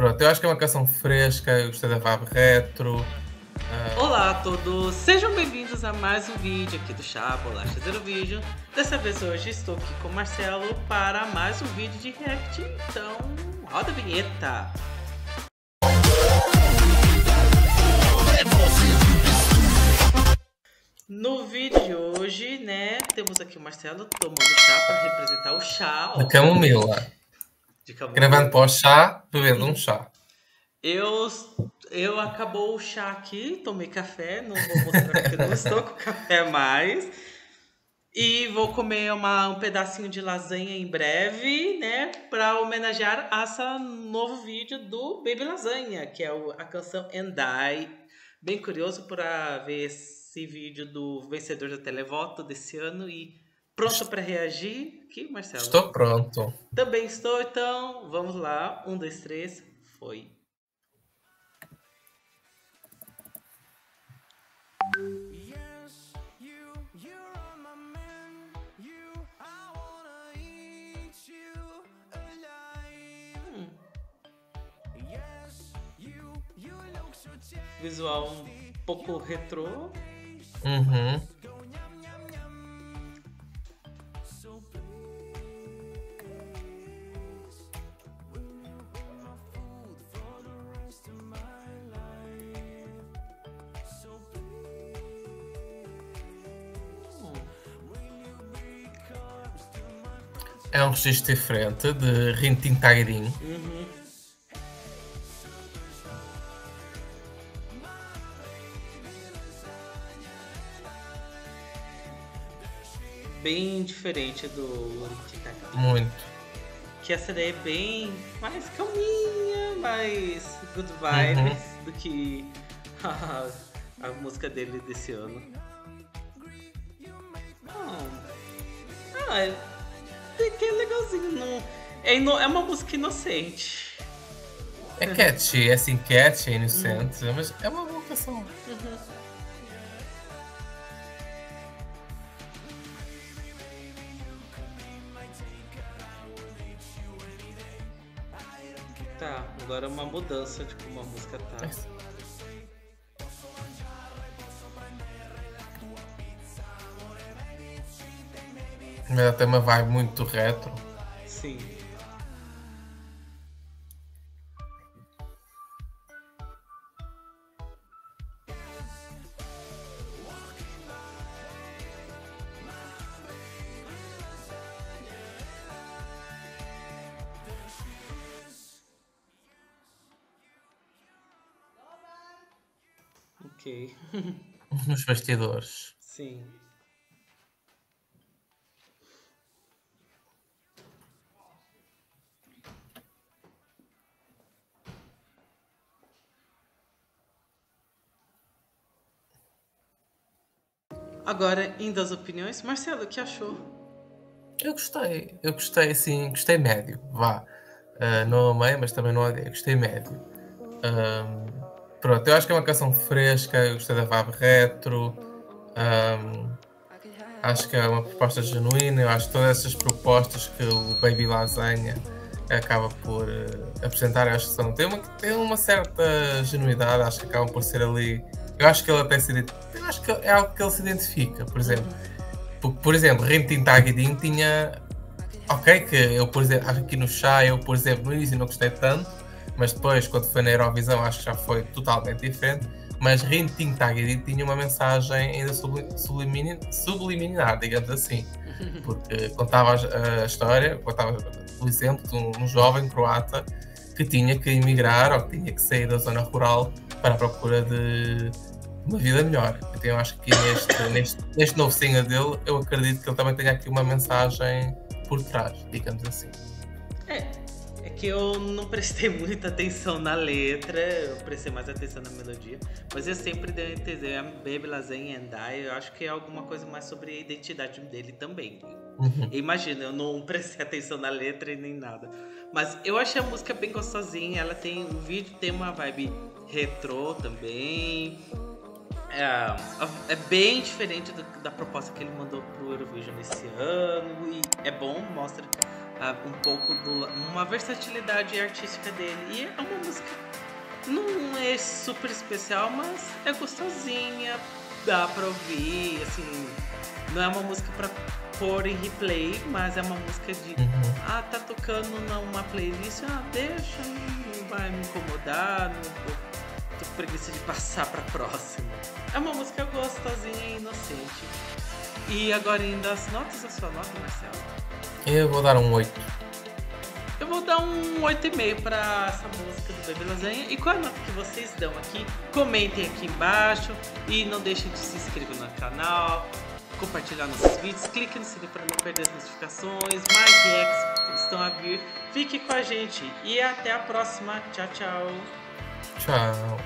Pronto, eu acho que é uma canção fresca, eu gostei da vibe retro. Olá a todos, sejam bem-vindos a mais um vídeo aqui do Chá Bolacha Zero Vídeo. Dessa vez hoje estou aqui com o Marcelo para mais um vídeo de react, então roda a vinheta. No vídeo de hoje, né, temos aqui o Marcelo tomando chá para representar o chá. De camomila. Gravando para o chá, bebendo um chá. Eu, eu acabou o chá aqui, tomei café, não vou mostrar porque não estou com café mais. E vou comer uma, um pedacinho de lasanha em breve, né? Para homenagear esse novo vídeo do Baby Lasanha, que é o- a canção And I. Bem curioso para ver esse vídeo do vencedor do televoto desse ano e pronto para reagir. Aqui, Marcelo. Estou pronto. Também estou, então vamos lá. Um, dois, três, foi. Visual um pouco retrô. Uhum. É um registro diferente de Rintin Tagrin. Uhum. Bem diferente do Tic-Tac. Muito. Que essa daí é bem mais calminha, mais good vibes do que a, a música dele desse ano. Ah, ah que é legalzinho. Não, é, ino- é uma música inocente. É catchy, é assim catchy, é inocente, mas é uma boa canção. Tá, agora é uma mudança de como a música tá. Mas ela tem uma vibe muito retro. Sim. Ok. Nos bastidores. Sim. Agora, indo às opiniões, Marcelo, o que achou? Eu gostei, eu gostei assim, gostei médio, vá. Ah, não amei, mas também não odiei, gostei médio. Pronto, eu acho que é uma canção fresca, eu gostei da vibe retro. Ahm, acho que é uma proposta genuína, eu acho que todas essas propostas que o Baby Lasanha acaba por eh, apresentar, acho que são, tem, uma, tem uma certa genuidade, acho que acabam por ser ali. Eu acho que ele até se ident- eu acho que é algo que ele se identifica, por exemplo. Por, por exemplo, Rintin Tagidin tinha. Ok, que eu, por exemplo, aqui no chá, eu, por exemplo, no início não gostei tanto, mas depois, quando foi na Eurovisão, acho que já foi totalmente diferente. Mas Rintin Tagidin tinha uma mensagem ainda subli- sublimin- subliminar, digamos assim, porque contava a, a história, contava o exemplo de um, um jovem croata que tinha que emigrar ou que tinha que sair da zona rural para a procura de uma vida melhor. Então eu acho que aqui neste, neste, neste novo single dele, eu acredito que ele também tenha aqui uma mensagem por trás, digamos assim. É, que eu não prestei muita atenção na letra, eu prestei mais atenção na melodia, mas eu sempre dei a entender Baby Lasanha and I, eu acho que é alguma coisa mais sobre a identidade dele também. Uhum. Imagina, eu não prestei atenção na letra e nem nada. Mas eu achei a música bem gostosinha, ela tem. O vídeo tem uma vibe retrô também. É, é bem diferente do- da proposta que ele mandou pro Eurovision esse ano. E é bom, mostra um pouco do uma versatilidade artística dele. E é uma música não é super especial, mas é gostosinha, dá pra ouvir, assim, não é uma música pra pôr em replay, mas é uma música de Uhum. ah, tá tocando numa playlist, ah, deixa, não vai me incomodar, não vou, tô com preguiça de passar pra próxima. É uma música gostosinha e inocente. E agora ainda as notas, a sua nota, Marcelo? Eu vou dar um 8. Eu vou dar um 8,5 pra essa música do Bebê Lasanha. E qual é a nota que vocês dão aqui? Comentem aqui embaixo. E não deixem de se inscrever no canal, compartilhar nossos vídeos, clique no sininho para não perder as notificações. Mais reacts estão a vir. Fique com a gente e até a próxima. Tchau, tchau. Tchau.